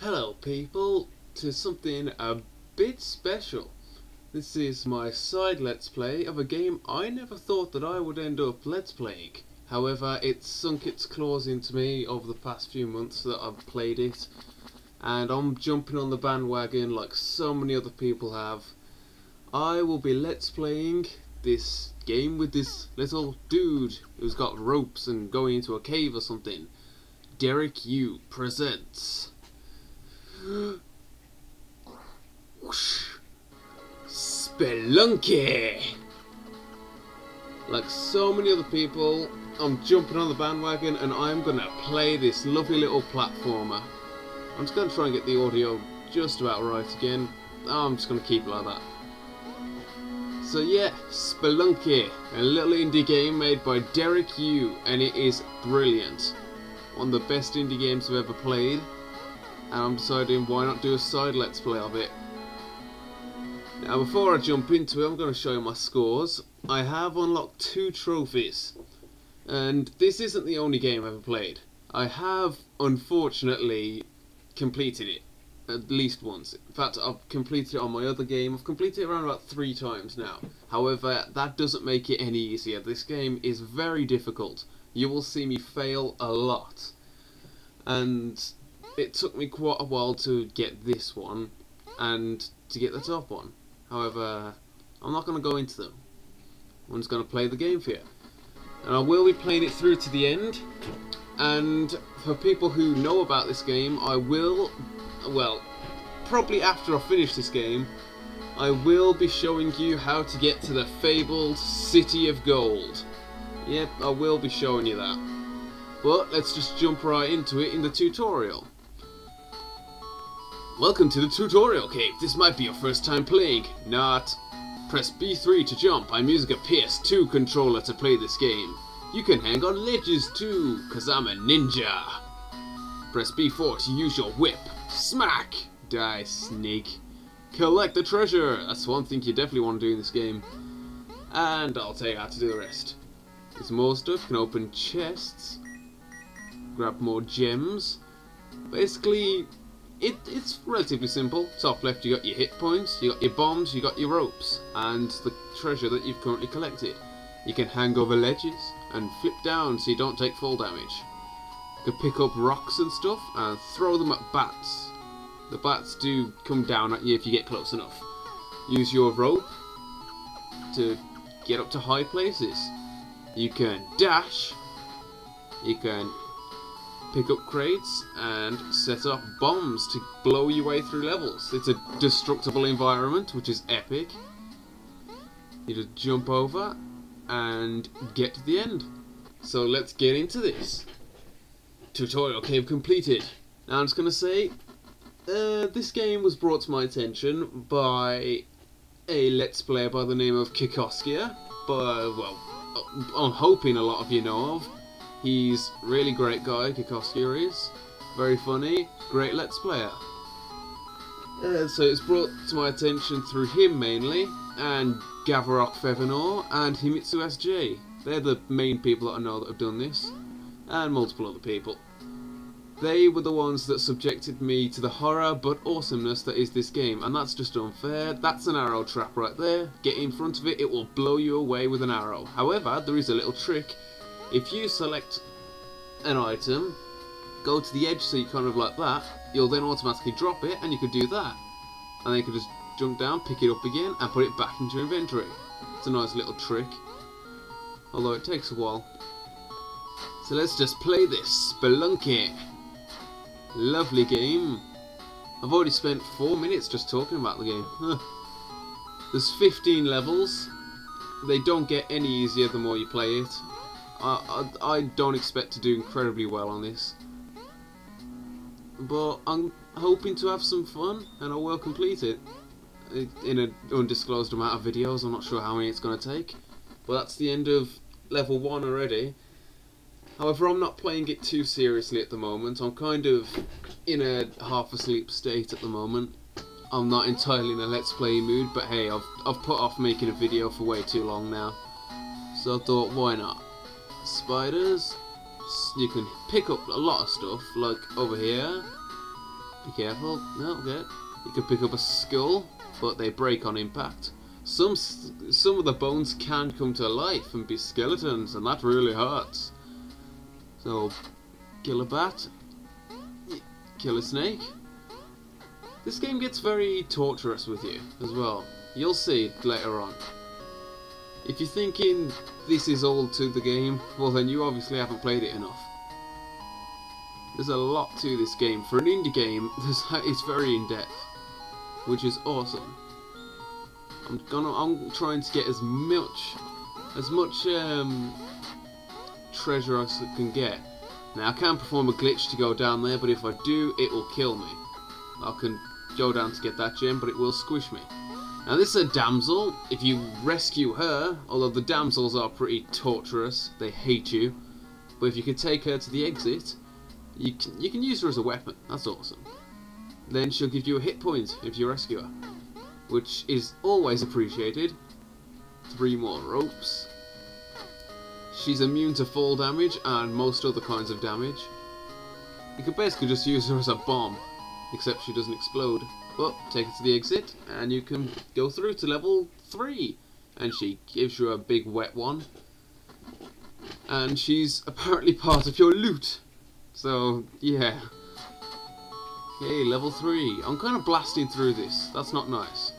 Hello people, to something a bit special. This is my side let's play of a game I never thought that I would end up let's playing. However, it's sunk its claws into me over the past few months that I've played it. And I'm jumping on the bandwagon like so many other people have. I will be let's playing this game with this little dude who's got ropes and going into a cave or something. Derek Yu presents Spelunky! Like so many other people, I'm jumping on the bandwagon and I'm gonna play this lovely little platformer. I'm just gonna try and get the audio just about right again. I'm just gonna keep it like that. So yeah, Spelunky, a little indie game made by Derek Yu, and it is brilliant. One of the best indie games I've ever played, and I'm deciding why not do a side let's play of it. Now before I jump into it, I'm going to show you my scores. I have unlocked two trophies, and this isn't the only game I've ever played. I have, unfortunately, completed it at least once. In fact, I've completed it on my other game. I've completed it around about three times now. However, that doesn't make it any easier. This game is very difficult. You will see me fail a lot. And it took me quite a while to get this one and to get the top one. However, I'm not going to go into them. I'm just going to play the game for you. And I will be playing it through to the end. And for people who know about this game, I will, well, probably after I finish this game, I will be showing you how to get to the fabled City of Gold. Yep, I will be showing you that. But let's just jump right into it in the tutorial. Welcome to the tutorial cave. This might be your first time playing. Not. Press B3 to jump. I'm using a PS2 controller to play this game. You can hang on ledges too, cause I'm a ninja. Press B4 to use your whip. Smack! Die, snake. Collect the treasure. That's one thing you definitely want to do in this game. And I'll tell you how to do the rest. There's more stuff. You can open chests. Grab more gems. Basically, it, it's relatively simple. Top left you got your hit points, you got your bombs, you got your ropes, and the treasure that you've currently collected. You can hang over ledges and flip down so you don't take fall damage. You can pick up rocks and stuff and throw them at bats. The bats do come down at you if you get close enough. Use your rope to get up to high places. You can dash. You can pick up crates and set up bombs to blow your way through levels. It's a destructible environment, which is epic. You just jump over and get to the end. So let's get into this. Tutorial cave completed. Now I'm just going to say, uh, this game was brought to my attention by a Let's Player by the name of Kikoskia, but, well, I'm hoping a lot of you know of. He's really great guy, Kikoskia is. Very funny, great Let's Player. Uh, so it's brought to my attention through him mainly, and Gavarok Fevanor, and Himitsu SJ. They're the main people that I know that have done this, and multiple other people. They were the ones that subjected me to the horror but awesomeness that is this game, and that's just unfair. That's an arrow trap right there. Get in front of it, it will blow you away with an arrow. However, there is a little trick if you select an item, go to the edge so you kind of like that, you'll then automatically drop it and you could do that. And then you could just jump down, pick it up again and put it back into inventory. It's a nice little trick. Although it takes a while. So let's just play this. Spelunky. Lovely game. I've already spent four minutes just talking about the game. There's 15 levels. They don't get any easier the more you play it. I, I, don't expect to do incredibly well on this. But I'm hoping to have some fun and I will complete it in an undisclosed amount of videos. I'm not sure how many it's going to take. But that's the end of level 1 already. However, I'm not playing it too seriously at the moment. I'm kind of in a half asleep state at the moment. I'm not entirely in a let's play mood, but hey, I've, I've put off making a video for way too long now. So I thought, why not? Spiders. You can pick up a lot of stuff, like over here. Be careful. No, okay. You can pick up a skull, but they break on impact. Some some of the bones can come to life and be skeletons, and that really hurts. So, kill a bat, kill a snake. This game gets very torturous with you as well. You'll see later on. If you're thinking this is all to the game, well then you obviously haven't played it enough. There's a lot to this game. For an indie game, it's very in-depth, which is awesome. I'm gonna, I'm trying to get as much, as much um, treasure as I can get. Now I can perform a glitch to go down there, but if I do, it will kill me. I can go down to get that gem, but it will squish me. Now this is a damsel. If you rescue her, although the damsels are pretty torturous, they hate you. But if you can take her to the exit, you can, you can use her as a weapon. That's awesome. Then she'll give you a hit point if you rescue her, which is always appreciated. Three more ropes. She's immune to fall damage and most other kinds of damage. You can basically just use her as a bomb, except she doesn't explode. But take it to the exit, and you can go through to level 3. And she gives you a big wet one. And she's apparently part of your loot. So, yeah. Okay, level 3. I'm kind of blasting through this. That's not nice.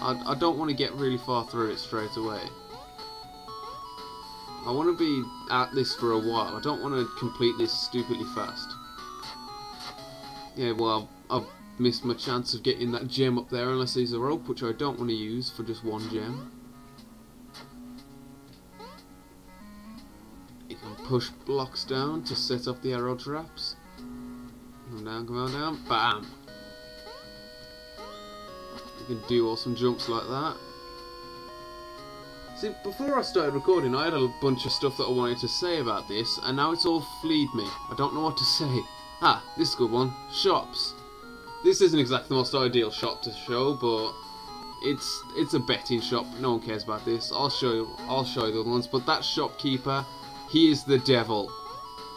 I, I don't want to get really far through it straight away. I want to be at this for a while. I don't want to complete this stupidly fast. Yeah, well, I've missed my chance of getting that gem up there unless there's a rope, which I don't want to use for just one gem. You can push blocks down to set up the arrow traps. Come down, come on down, bam! You can do awesome jumps like that. See, before I started recording, I had a bunch of stuff that I wanted to say about this, and now it's all fleed me. I don't know what to say. Ah, this good one. Shops. This isn't exactly the most ideal shop to show, but it's it's a betting shop. No one cares about this. I'll show you. I'll show you the other ones. But that shopkeeper, he is the devil.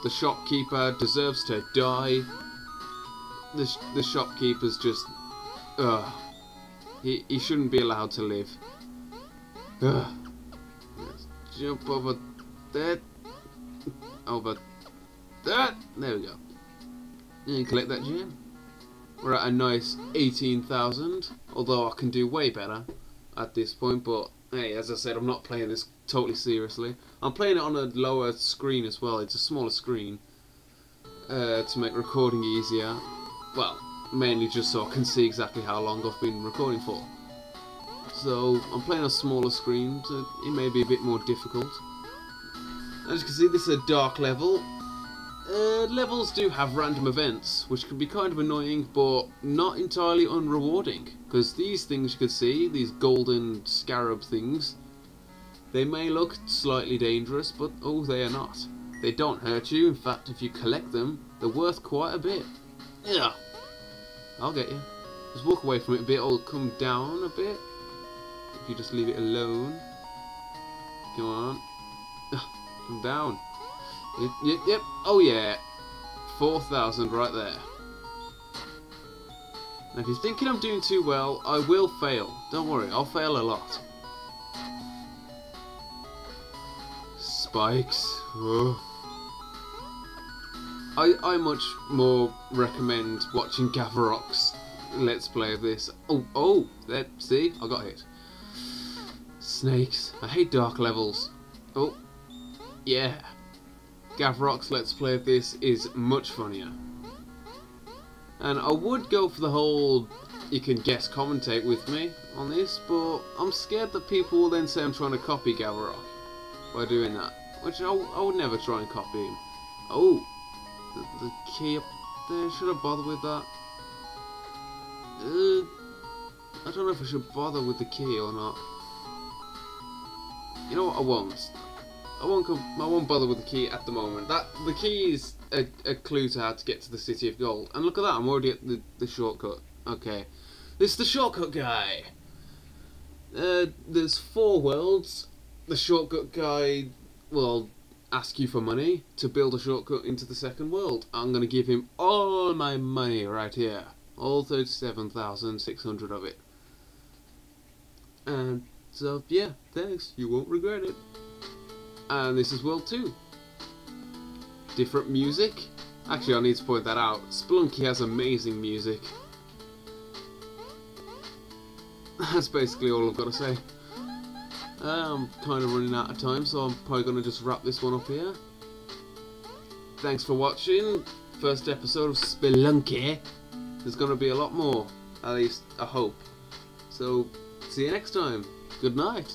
The shopkeeper deserves to die. The sh the shopkeeper's just, ugh. He he shouldn't be allowed to live. Ugh. Let's jump over there. Over that. There we go. And collect that gem. We're at a nice 18,000, although I can do way better at this point, but hey, as I said, I'm not playing this totally seriously. I'm playing it on a lower screen as well, it's a smaller screen, uh, to make recording easier. Well, mainly just so I can see exactly how long I've been recording for. So, I'm playing on a smaller screen, so it may be a bit more difficult. As you can see, this is a dark level, uh, levels do have random events, which can be kind of annoying, but not entirely unrewarding. Because these things you can see, these golden scarab things, they may look slightly dangerous, but oh, they are not. They don't hurt you, in fact, if you collect them, they're worth quite a bit. Yeah, I'll get you. Just walk away from it a bit, it'll come down a bit. If you just leave it alone. Come on. Come down. Yep, yep. Oh yeah. 4,000 right there. Now if you're thinking I'm doing too well, I will fail. Don't worry, I'll fail a lot. Spikes. I, I much more recommend watching Gavarok's Let's Play of this. Oh, oh, there, see? I got hit. Snakes. I hate dark levels. Oh, yeah. Gavarok's Let's Play of this is much funnier. And I would go for the whole you can guess commentate with me on this, but I'm scared that people will then say I'm trying to copy Gavarok by doing that, which I, I would never try and copy him. Oh, the, the key up there, should I bother with that? Uh, I don't know if I should bother with the key or not. You know what, I won't. I won't come, I won't bother with the key at the moment. That the key is a, a clue to how to get to the City of Gold. And look at that, I'm already at the, the shortcut. Okay. This is the shortcut guy. Uh, there's four worlds. The shortcut guy, will ask you for money to build a shortcut into the second world. I'm going to give him all my money right here. All 37,600 of it. And so, yeah, thanks. You won't regret it. And this is World 2. Different music. Actually, I need to point that out. Spelunky has amazing music. That's basically all I've got to say. Uh, I'm kind of running out of time, so I'm probably going to just wrap this one up here. Thanks for watching. First episode of Spelunky. There's going to be a lot more, at least I hope. So, see you next time. Good night.